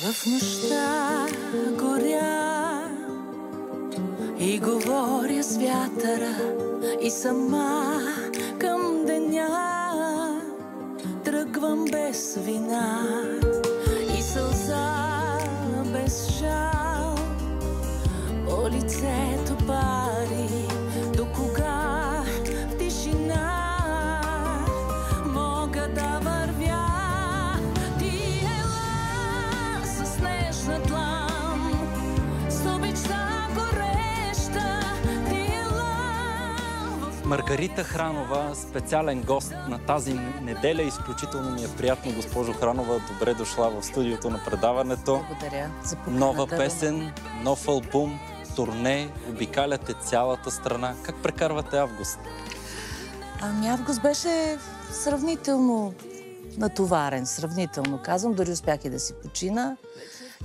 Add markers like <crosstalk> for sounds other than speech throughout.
В нощта горя и говоря с вятъра и сама към деня тръгвам без вина и сълза без жал по лицето пари. Маргарита Хранова, специален гост на тази неделя. Изключително ми е приятно, госпожо Хранова. Добре дошла в студиото на предаването. Благодаря за поканата. Нова песен, нов албум, турне, обикаляте цялата страна. Как прекарвате август? Ами август беше сравнително натоварен, сравнително казвам. Дори успях и да си почина.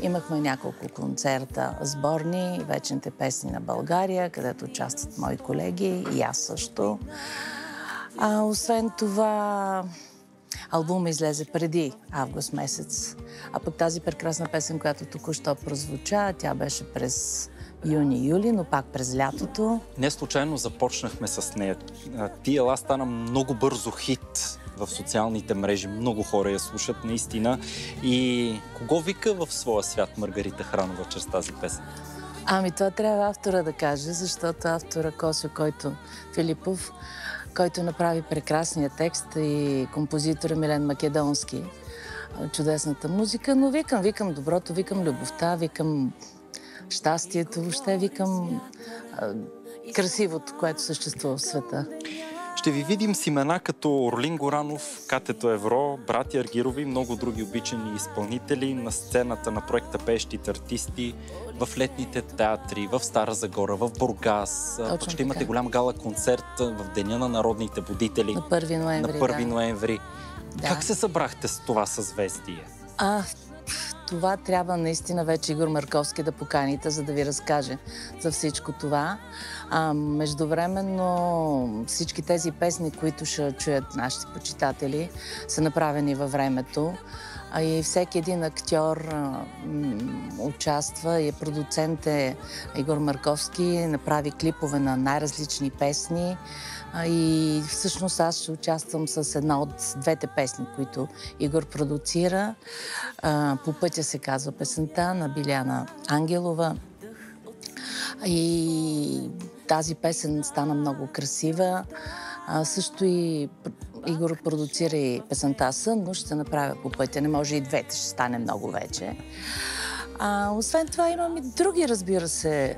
Имахме няколко концерта, сборни, вечните песни на България, където участват мои колеги и аз също. А, освен това, албумът излезе преди август месец. А пък тази прекрасна песен, която току-що прозвуча, тя беше през юни-юли, но пак през лятото. Не случайно започнахме с нея. А, Ти ела стана много бързо хит в социалните мрежи. Много хора я слушат наистина. И кого вика в своя свят Маргарита Хранова чрез тази песен? Ами това трябва автора да каже, защото автора Косо, който Филипов, който направи прекрасния текст и композитора Милен Македонски, чудесната музика, но викам, викам доброто, викам любовта, викам щастието, въобще викам красивото, което съществува в света. Ще ви видим с имена като Орлин Горанов, Катето Евро, Брати Аргирови и много други обичани изпълнители на сцената на проекта Пеещите артисти в летните театри, в Стара Загора, в Бургас. Точно Пък ще имате така. голям гала концерт в Деня на народните будители На 1 ноември, на 1 да. ноември. Да. Как се събрахте с това съзвестие? А, това трябва наистина вече Игор Марковски да поканите, за да ви разкаже за всичко това. А, междувременно всички тези песни, които ще чуят нашите почитатели, са направени във времето. А и всеки един актьор а, участва и продуцент е Игор Марковски, направи клипове на най-различни песни. А, И всъщност аз ще участвам с една от двете песни, които Игор продуцира. А, По пътя се казва песента на Биляна Ангелова. И тази песен стана много красива. А, също и Игор продуцира и песента Сън, но ще направя по пътя. Не може и двете, ще стане много вече. А, освен това имам и други, разбира се,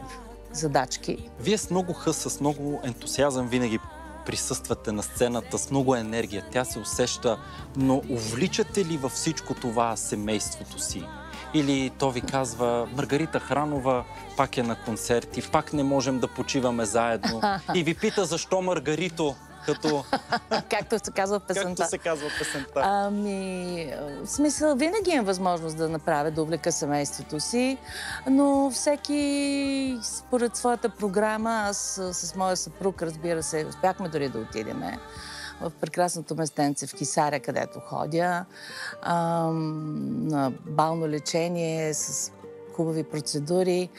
задачки. Вие с много хъс, с много ентусиазъм винаги присъствате на сцената, с много енергия. Тя се усеща, но увличате ли във всичко това семейството си? Или то ви казва, Маргарита Хранова пак е на концерти, пак не можем да почиваме заедно. <laughs> И ви пита, защо Маргарито, като, <laughs> Както се казва в песента. както се казва песента. Ами, в смисъл, винаги имам възможност да направя, да увлека семейството си, но всеки според своята програма, аз а, с моя съпруг, разбира се, успяхме дори да отидеме в прекрасното местенце в Кисаря, където ходя, ам, на бално лечение с хубави процедури,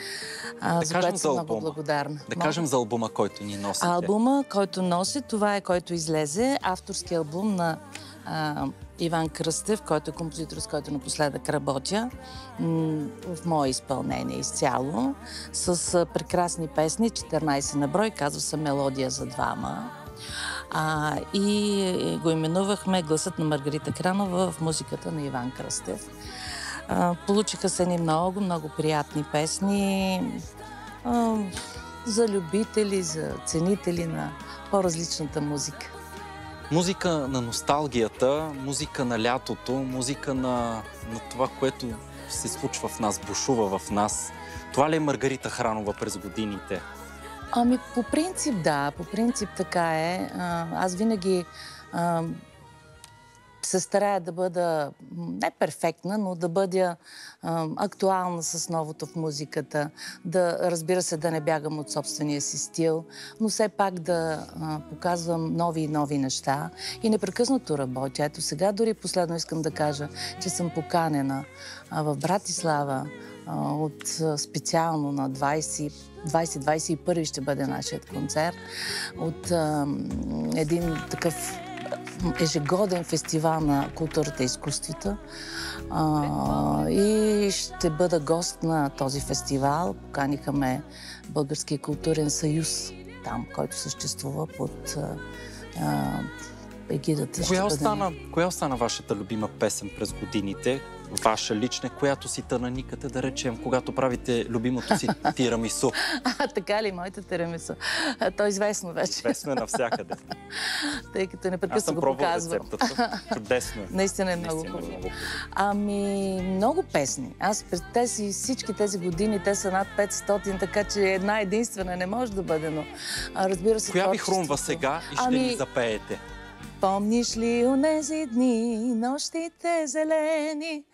а, Да за което съм много благодарна. Да Мога? кажем за албума, който ни носите. Албума, който носи, това е който излезе, авторски албум на а, Иван Кръстев, който е композитор, с който напоследък работя, в мое изпълнение изцяло, с прекрасни песни, 14 на брой, казва се Мелодия за двама. А, и го именувахме Гласът на Маргарита Кранова в музиката на Иван Кръстев. А, получиха се ни много, много приятни песни а, за любители, за ценители на по-различната музика. Музика на носталгията, музика на лятото, музика на, на това, което се случва в нас, бушува в нас. Това ли е Маргарита Хранова през годините? Ами, по принцип, да, по принцип така е. Аз винаги се старая да бъда не перфектна, но да бъда а, актуална с новото в музиката. Да, разбира се, да не бягам от собствения си стил, но все пак да а, показвам нови и нови неща. И непрекъснато работя. Ето сега дори последно искам да кажа, че съм поканена а, в Братислава от специално на 20 20-21 ще бъде нашият концерт от а, един такъв ежегоден фестивал на културата и изкуствата. А, и ще бъда гост на този фестивал. Поканиха ме Българския културен съюз там, който съществува под а, егидата. Коя остана, коя остана вашата любима песен през годините? Ваша лична, която си тънаникате, да речем, когато правите любимото си <laughs> тирамису. А, така ли, моите теремисо? А, то е известно вече, Известно е навсякъде. <laughs> тъй като Аз непрекъснато го показвам. рецептата. Чудесно е. Наистина е много е хубаво. много. Ами, много песни. Аз през тези, всички тези години, те са над 500, така че една единствена не може да бъде, но разбира се, Коя ви хрумва сега и ще Ами- ни запеете? Помниш ли онези дни, нощите зелени?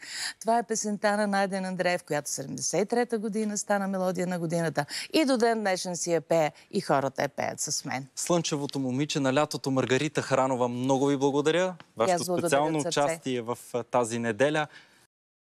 Това е песента на Найден Андреев, която 73-та година стана мелодия на годината. И до ден днешен си я пее и хората я пеят с мен. Слънчевото момиче на лятото Маргарита Хранова, много ви благодаря. Вашето специално участие в тази неделя.